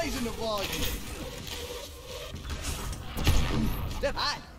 Blazing the volume. Step high.